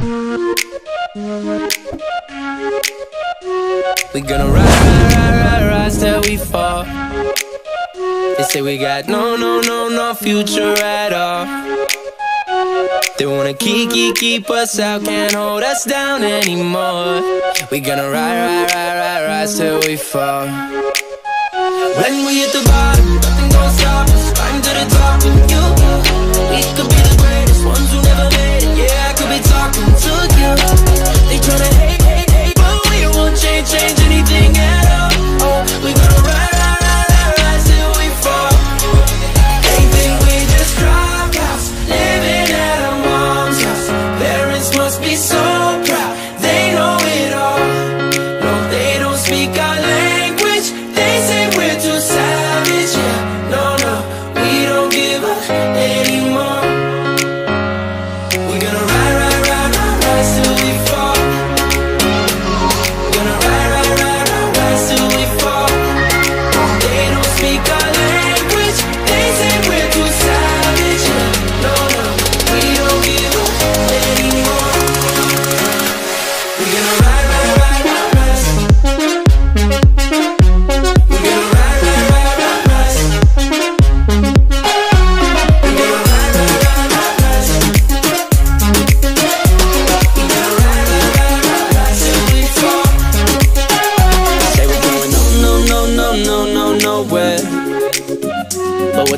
We gonna rise, rise, rise, rise till we fall. They say we got no, no, no, no future at all. They wanna keep, keep, keep us out, can't hold us down anymore. We gonna rise, rise, rise, rise, rise till we fall. When we hit the bottom, nothing gonna stop us.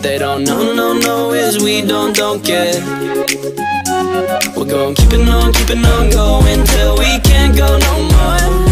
what they don't know, no, no is we don't, don't get. We're going, keep it on, keep it on, going till we can't go no more.